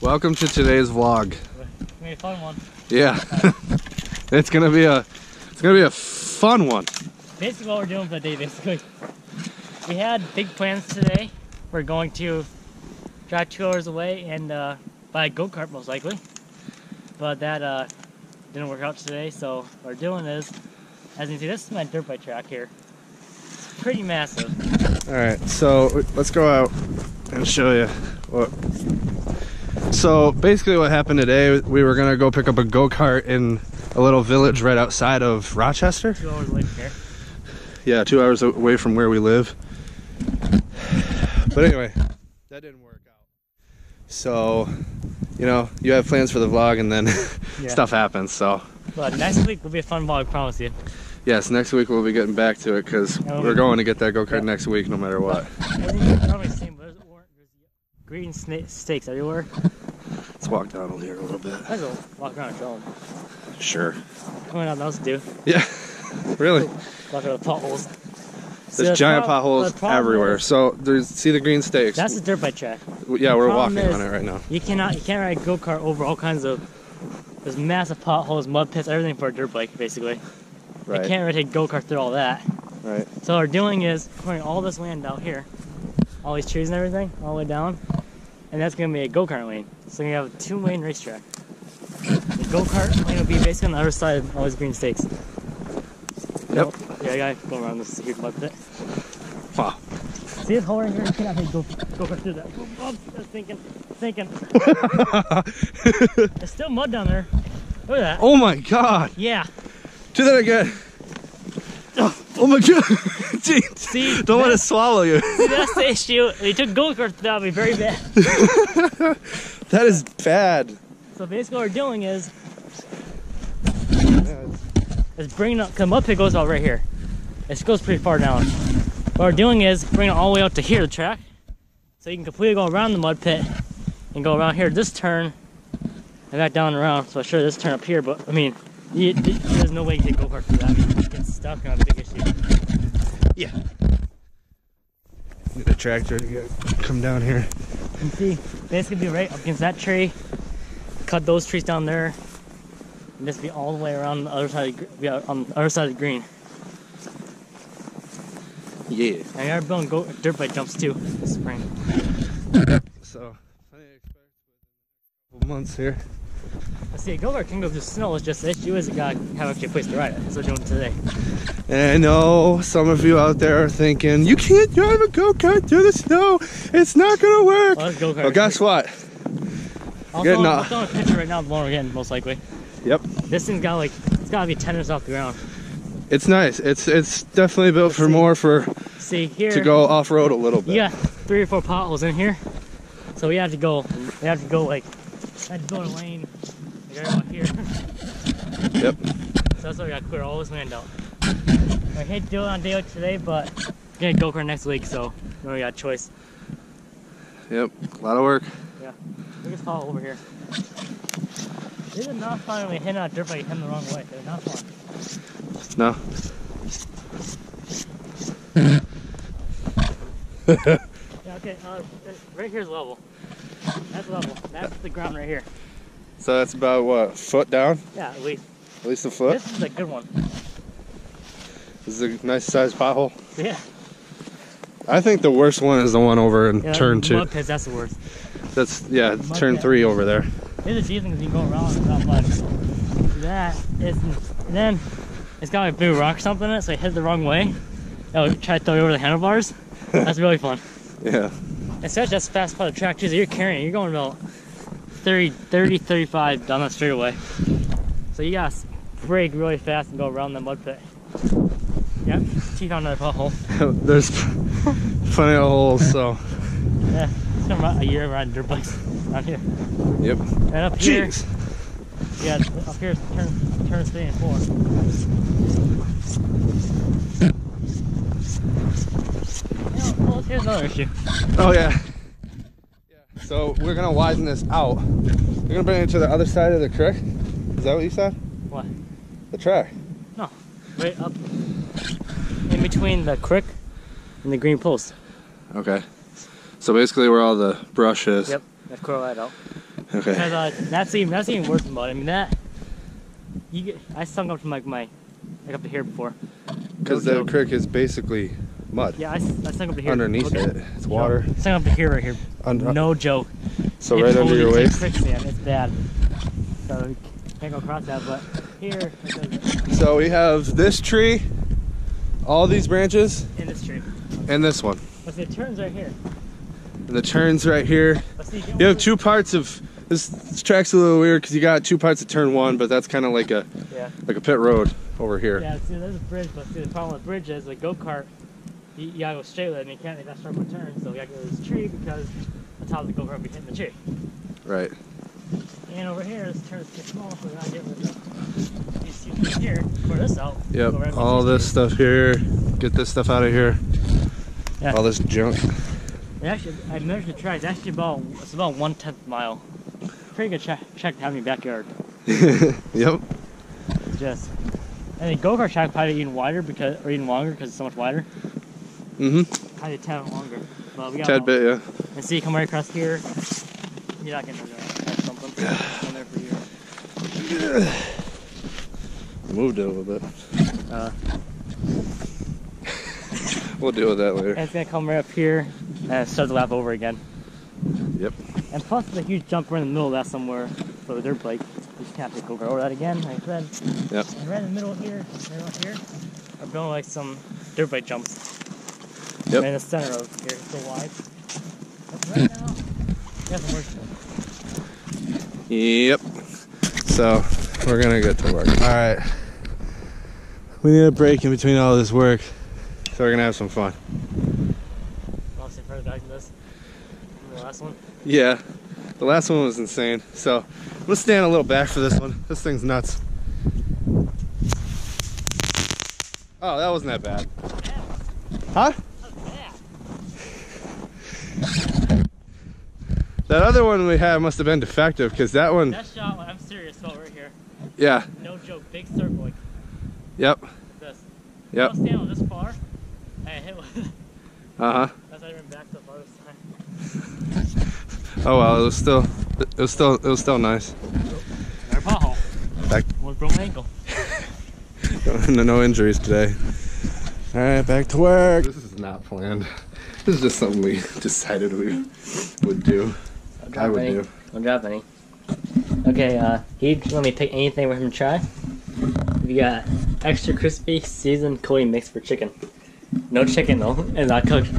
Welcome to today's vlog. It's gonna be a fun one. Yeah, it's gonna be a it's gonna be a fun one. Basically, what we're doing for the day, basically, we had big plans today. We're going to drive two hours away and uh, buy a go kart, most likely. But that uh, didn't work out today. So what we're doing is, as you can see, this is my dirt bike track here. It's pretty massive. All right, so let's go out and show you what. So basically, what happened today, we were gonna go pick up a go kart in a little village right outside of Rochester. Two hours away from here. Yeah, two hours away from where we live. But anyway, that didn't work out. So, you know, you have plans for the vlog, and then Yeah. stuff happens. So, But next week will be a fun vlog, I promise you. yes, next week we'll be getting back to it because we're going to get that go kart Yeah. next week, no matter what. Everything's not always the same, but there's green sna- stakes everywhere. Let's walk down here a little bit. I go walk around 'em. Sure. Going out else to do. Yeah. really. Look at the potholes. There's the giant prob- potholes the problem everywhere. is- So there's see the green stakes. That's the dirt bike track. yeah, we're problem walking is- on it right now. You cannot, you can't ride go kart over all kinds of. There's massive potholes, mud pits, everything for a dirt bike, basically. You can't really take go kart through all that. Right. So what we're doing is putting all this land out here, all these trees and everything, all the way down, and that's gonna be a go kart lane. So we have a two lane racetrack. The go kart lane will be basically on the other side of all these green stakes. Yep. Yeah, I gotta go around this huge mud pit. Wow. See this hole right here? You cannot take go, go kart through that. Oh, oh it's sinking, sinking. There's still mud down there. Look at that. oh my god. Yeah. Do that again. Oh, oh my god. Gee, See, don't let it that's, swallow you. see, that's the issue. You took go kart, that would be very bad. That is bad. So basically, what we're doing is is bringing up. Cause mud pit goes out right here. It goes pretty far down. What we're doing is bringing it all the way out to here, the track, so you can completely go around the mud pit and go around here. This turn and back down and around. So I show this turn up here, but I mean, you, there's no way you can go kart through that. I mean, you get stuck on a big issue. Yeah. Need a tractor to get, come down here. And see, basically be right up against that tree. Cut those trees down there. And just be all the way around the other side of the, gr- be on the other side of the green. Yeah. And we are building go- dirt bike jumps too this spring. So, I expect a couple months here. Let's see, a go kart can go through snow. It's just the issue is you gotta have actually a place to ride it. That's what we're doing today. And I know some of you out there are thinking, you can't drive a go kart through the snow. It's not gonna work. Well, go. Well, guess what? I'll throw, I'll throw a picture right now the one we're getting, most likely. Yep. This thing's got like, it's gotta be 10 inches off the ground. It's nice. It's it's definitely built for see. more for See, here, to go off road a little bit. Yeah, three or four potholes in here. So we have to go, we have to go like, I have to go a lane, like right about here. Yep. So that's why we gotta clear all this land out. I hate to do it on day today, but we're gonna go kart next week, so we got a choice. Yep. A lot of work. Yeah. Look at fall over here. These are not fun when we hit on dirt bike him the wrong way. They're not fun. No. Yeah, okay, uh, right here's level. That's level. That's the ground right here. So that's about what foot down, Yeah, at least. at least a foot. This is a good one. This is a nice sized pothole. Yeah. I think the worst one is the one over in yeah turn two. Mud pits, that's the worst. That's yeah, it's Mud turn pit. three over there. Here's the things you can go around not fun. That is, and then it's got like a big rock or something in it, so you hit it the wrong way. Oh, It'll try to throw you over the handlebars. That's really fun. Yeah. Especially that's the fast part of the track too. So you're carrying, you're going about 30, 30, 35 down that straightaway. So you gotta brake really fast and go around the mud pit. Yep, teeth on another pothole. There's plenty of holes, so Yeah, it's been about a year riding dirt bikes around here. yep. And up here, Jeez. yeah, up here is turn, turn three and four. Well, here's another issue. Oh yeah. Yeah. So we're gonna widen this out. We're gonna bring it to the other side of the creek. Is that what you said? What? The track. No. Right up in between the creek and the green post. Okay. So basically where all the brush is. Yep. Let's curl that out. Okay. Because uh, that's even that's even worse than mud. I mean that you get I sunk up to like my like up to here before. Because joke. creek is basically mud. Yeah, I sunk up to here. Underneath Look at- it, it's water. Sunk up to here right here. Un- uh, no joke. so It right under your waist. Quicksand. It's bad. So we can't go across that. But here, So we have this tree, all these branches, in this tree. and this one. But see, it turns right here. And the turns right here. See, You have two parts of this, this track's a little weird because you got two parts of turn one, but that's kind of like a Yeah. like a pit road over here. Yeah, see, there's a bridge, but see, the problem with bridge is, like, go-kart, you, you gotta go straight with it, and you can't make that sharp turn, so we gotta go to this tree, because the top of the go-kart will be hitting the tree. Right. And over here, this turn is too small, so we gotta get rid of these two things here, pour this out. Yep. around All this stuff here. Get this stuff out of here. Yeah. All this junk. And actually, I measured the track, it's actually about, it's about one-tenth mile. Pretty good track, track to have in your backyard. yep. Just, and the go-kart track probably even wider, because, or even longer, because it's so much wider. Mm-hmm. Probably a tad longer. But we got Tad bit, yeah. And see, come right across here. You're not that. That's something. Been there for years. Moved it a little bit. Uh, We'll deal with that later. and it's gonna come right up here and start the lap over again. Yep. And plus, there's a huge jump right in the middle of that somewhere for the dirt bike. You just can't take over over that again, like I said. Yep. And right in the middle here, right up here, are going like some dirt bike jumps. Yep. In the center of here, so wide. But right now, we have some work. Yep. So we're gonna get to work. All right. We need a break in between all this work, so we're gonna have some fun. Want to say further back than this? The last one? Yeah. The last one was insane. So let's stand a little back for this one. This thing's nuts. Oh, that wasn't that bad. Huh? That other one we had must have been defective because that one, That shot, I'm serious, felt right here. yeah, No joke, big circle like yep, this. yep, I was standing this far, and I hit with uh huh. That's why I ran back so far this time. Oh well, it was still, it was still, it was still nice. Another pothole. Back- One broke my ankle. no, no injuries today. All right, back to work. This is not planned. This is just something we decided we would do. I would do. Don't drop any. Okay, uh, he'd let me pick anything for him to try. We got extra crispy seasoned Cody mix for chicken. No chicken though, and not cooked.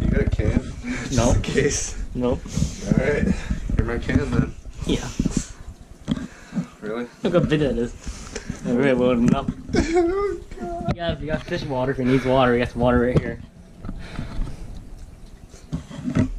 You got a can? No. Case. Nope. All right. Here's my can then. Yeah. Really? Look how big that is. I really loaded enough. oh We got, we got fish water if he needs water. We got some water right here.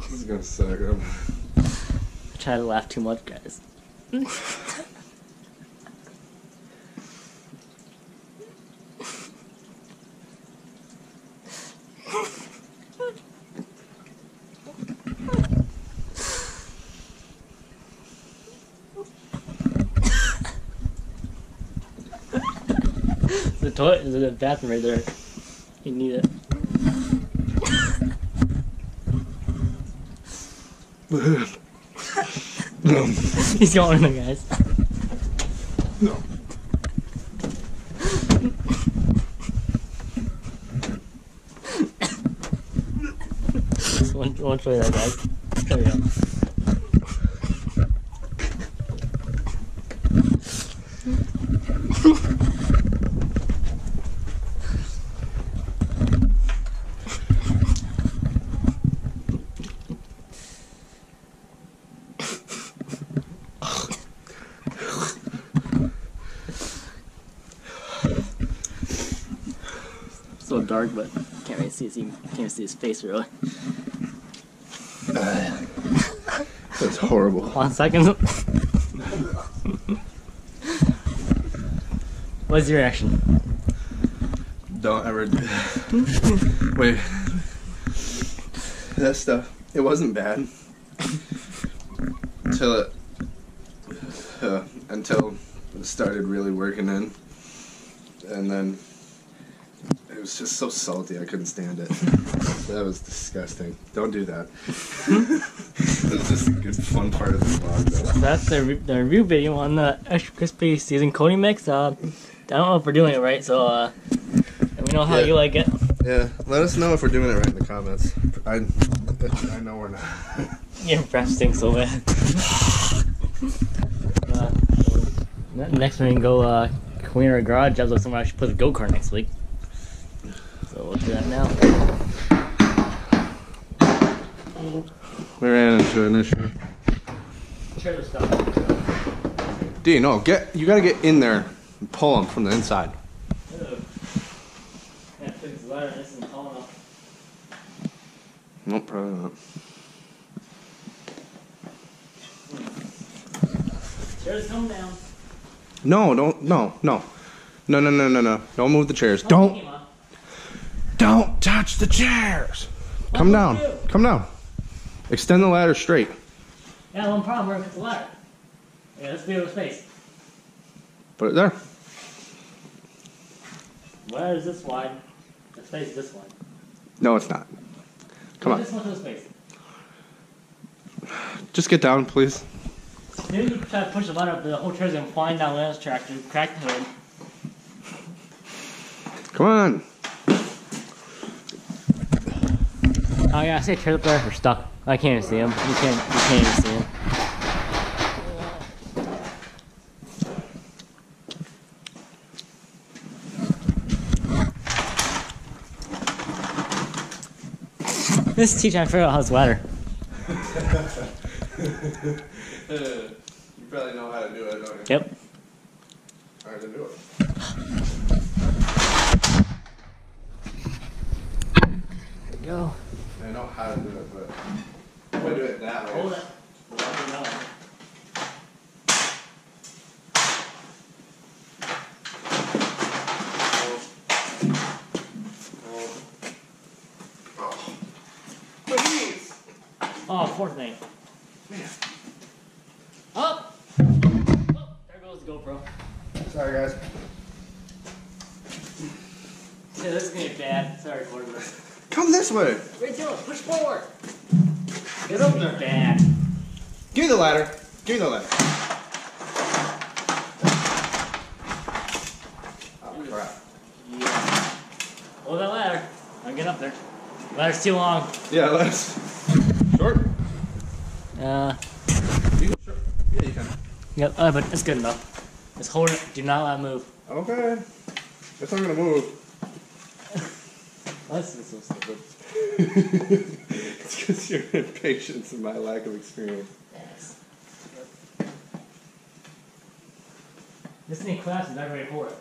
This is gonna suck. Try to laugh too much, guys. the toilet is in the bathroom right there. You need it. He's going in there, guys. no. One, one try that, guys. There we go. so dark, but can't really see his, can't see his face really. That's horrible. One second. What's your reaction? Don't ever. Wait. That stuff. It wasn't bad. Until it. Uh, until it started really working in. And then. It was just so salty. I couldn't stand it. that was disgusting. Don't do that. it was just a good fun part of the vlog, though. That's the, re- the review video on the extra crispy seasoned Cody mix. Uh, I don't know if we're doing it right, so uh, let me know how Yeah. you like it. Yeah, let us know if we're doing it right in the comments. I, I know we're not. Your breath stinks so bad. uh, ne- next we can go uh, clean our garage. That looks somewhere I should put a go kart next week. We'll do that now. We ran into an issue. D, no, get you gotta get in there and pull them from the inside. Ugh. Yeah, fix the ladder. This isn't tall enough. Nope, probably not. Chairs come down. No, don't, no, no. No, no, no, no, no. Don't move the chairs. Don't touch the chairs. Come What down. do? Come down. Extend the ladder straight. Yeah, one problem. We're gonna cut the ladder. Yeah, let's be able to space. Put it there. Where is this wide? The space is this wide. No, it's not. Come on. This one to the space. Just get down, please. Then you try to push the ladder up, the whole chair's gonna fly down Lance tractor, crack the hood. Come on. Oh yeah, I say chairs up We're stuck. I can't even see him. You can't. You can't even see him. This is teaching I figure out how to ladder. you probably know how to do it, don't you? Yep. How to do it. There you go. I know how to do it, but I'm gonna do it that way. Hold it. Hold it down. Oh, fourth name. Up. Oh, there goes the GoPro. Sorry, guys. Yeah, this is gonna be bad. Sorry, recording this. Come this way. Push forward. Get gonna be bad. Give me the ladder. Give me the ladder. Oh, crap. Yeah. Hold that ladder. I'm getting up there. Ladder's too long. Yeah, let's. Short? Uh, You can short. Yeah, you can. yep, uh, but it's good enough. Just hold it. Do not let it move. Okay. It's not gonna move. This is so stupid. It's because your impatience and my lack of experience. Yes. This thing collapses. I'm ready for it.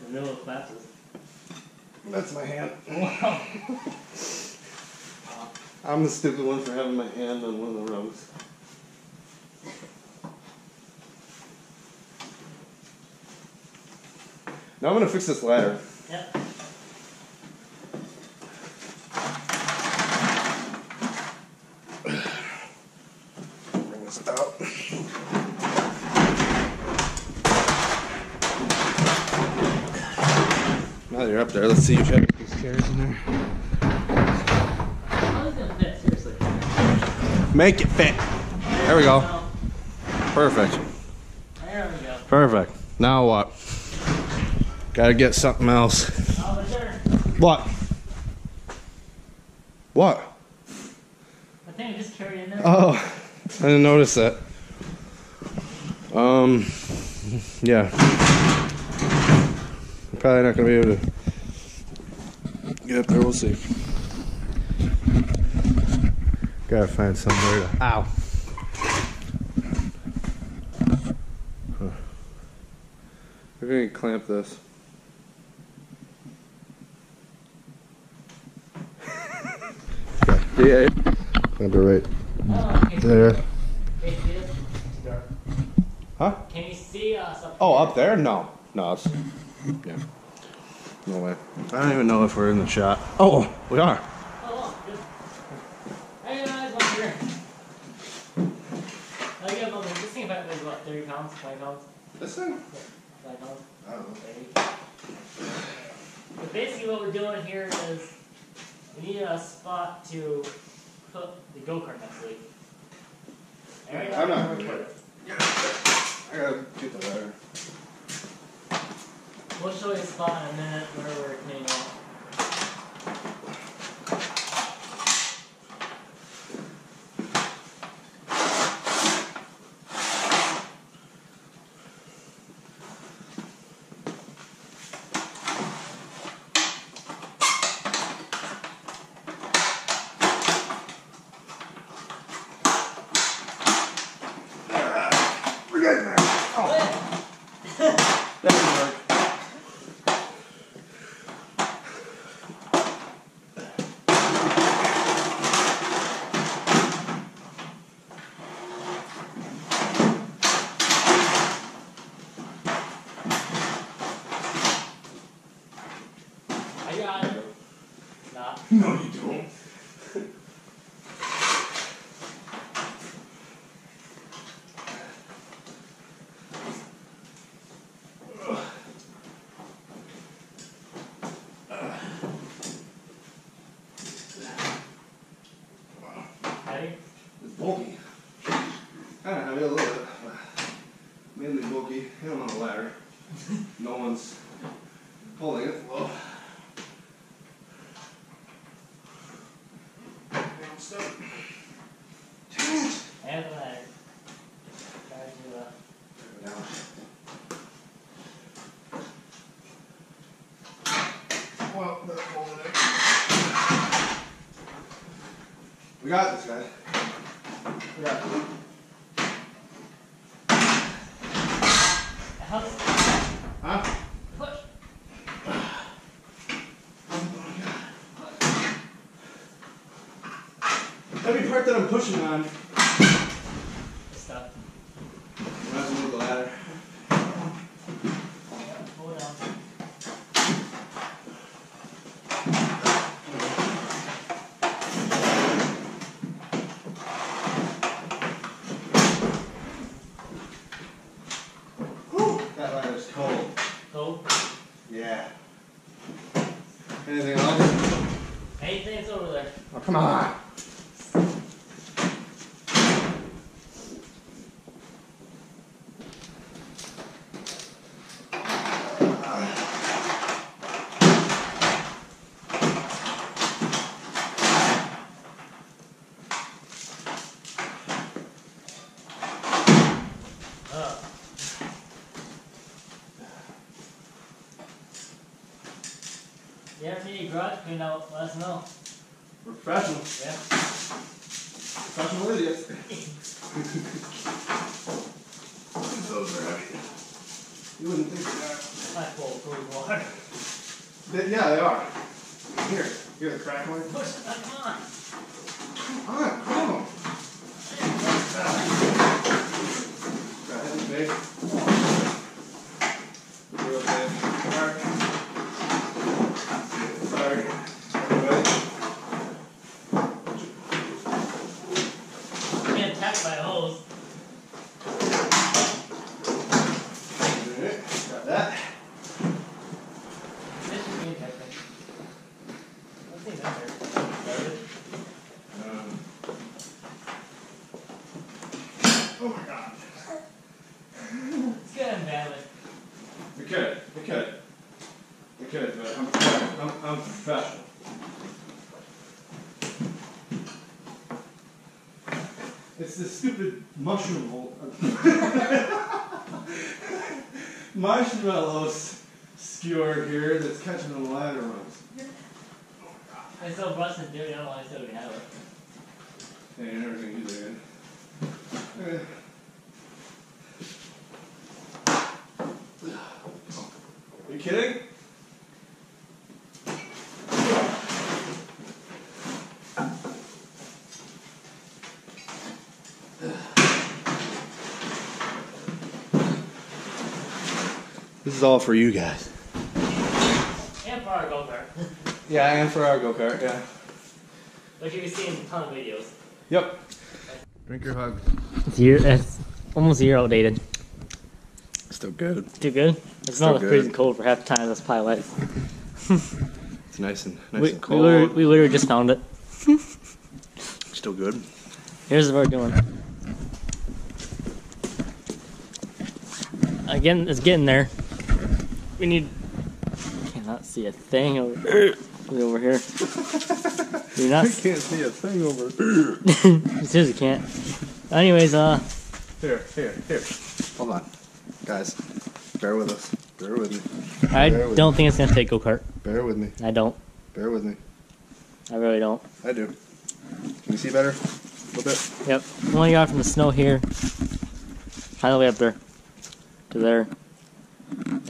In the middle of collapses. That's my hand. Wow. I'm the stupid one for having my hand on one of the rungs. Now I'm gonna fix this ladder. Yep. Bring this out. Now that you're up there, let's see if you have these chairs in there. Make it fit. There we go. Perfect. There we go. Perfect. Now what? Gotta get something else. What? What? I think I just carried it in. Oh, I didn't notice that. Um, yeah. Probably not gonna be able to get up there. We'll see. Gotta find somewhere to. Ow. Huh. Maybe we can clamp this. yeah. Clamp it right Oh, can you see there. it? Can you see it? It's dark. Huh? Can you see uh, us up Oh, up there? No. No, it's. Yeah. No way. I don't even know if we're in the shot. Oh, oh we are. Oh, look, good. Hey guys, one here. I got about this thing about weighs about 30 pounds, 20 pounds, This thing? 20 pounds, I don't know. 30. But basically, what we're doing here is we need a spot to put the go kart next week. Aaron, I'm not gonna gonna put do it. I gotta get the ladder. We'll show you a spot in a minute where we're cleaning up. We're getting there. Oh, that didn't work. I got it. Nah. No, you don't. Ready? It's bulky. Kind of heavy a little bit. but Mainly bulky. And I'm on a ladder. No one's holding it. Whoa. Damn stuck. Dang it. And the ladder. Try to, uh. Well, that's holding it. We got this, guys. We got this. Huh? push. Every I'm on, Stuff. might as well move the ladder. Hold on. Whew, that ladder's cold. Go. Yeah. Anything else? Anything's over there. Oh, come on. Uh. You ever need a garage cleaned out, let us know. We're professional. Yeah. Professional idiots. Those are heavy. You wouldn't think that. Full of cold water. They- yeah, they are. Here, here's a crack one. Push it, come on. Come on, come on. Go ahead, babe. Real big. Mark. Sorry. Everybody. I'm getting attacked by a hose. Alright, Got that. This should be interesting. Let's see that there. Um, oh my god. It's getting badly. We could, we could. We could, but I'm, I'm, I'm professional. It's this stupid mushroom hole. Marshmallows skewer here that's catching on the ladder runs. I still busted dude, I don't know why I still have it. Hey, you're never gonna use it again. Eh. Are you kidding? This is all for you guys. And for our go kart. Yeah, and for our go kart, yeah. Which you can see in a ton of videos. Yep. Drink your hug. It's year it's almost a year outdated. Still good. Too good? It's not good. freezing cold for half the time, that's probably why it's It's nice and nice We, and we, cold. literally, we literally just found it. Still good. Here's what we're doing. Again, it's getting there. We need. Cannot see a thing over, over here. Do not. can't see a thing over. Seriously, can't. Anyways, uh, Here, here, here. Hold on, guys. Bear with us. Bear with me. I Bear with don't think it's gonna take go kart. Bear with me. I don't. Bear with me. I really don't. I do. Can you see better? A little bit. Yep. We only got from the snow here, all the way up there, to there.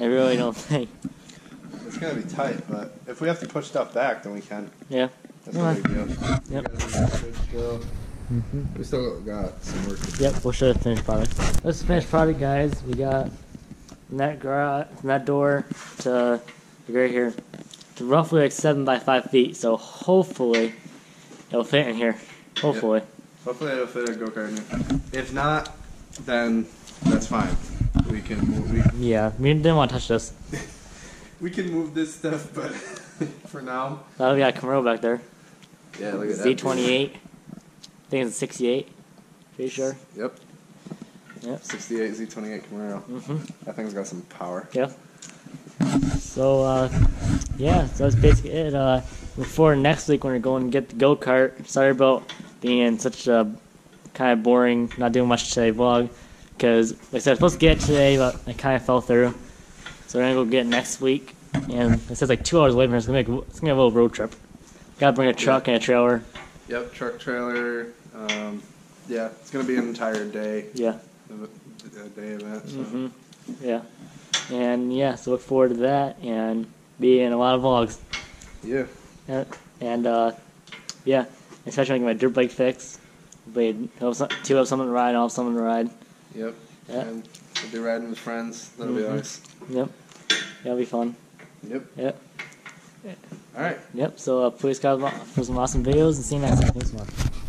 I really don't think. It's gonna be tight, but if we have to push stuff back, then we can. Yeah. That's Yeah. no big deal. Yep. Mm-hmm. We still got some work to do. Yep, we'll show the finished product. This is the finished product, guys. We got from that garage, from that door to right here, to roughly like seven by five feet. So hopefully it'll fit in here. Hopefully. Hopefully it'll fit a go kart in here. If not, then that's fine. We can move. We, Yeah, we didn't want to touch this. we can move this stuff, but for now. Oh, we got a Camaro back there. Yeah, look at that. Z28. I think it's a 68. Pretty sure. Yep. Yep. 68 Z28 Camaro. hmm That thing's got some power. Yeah. So, uh, yeah, so that's basically it. Uh, before next week when we're going to get the go kart, sorry about being such a kind of boring, not doing much today vlog. Because, like I said, I was supposed to get it today, but I kind of fell through. So we're going to go get it next week. And it says like two hours away from here. It's going to make it's gonna be a little road trip. Gotta bring a truck and a trailer. Yep, truck trailer. Um, yeah, it's gonna be an entire day, Yeah. A day event. So. hmm Yeah. And yeah, so look forward to that and be in a lot of vlogs. Yeah. Yeah, and uh, yeah, especially when I get my dirt bike fix. But he'll have some, two have someone to ride, I'll have someone to ride. Yep. Yeah. And we'll be riding with friends. That'll be Mhm. nice. Yep, that'll be fun. Yep. Yep, All right. yep. So uh, please come for some awesome videos and see you next time.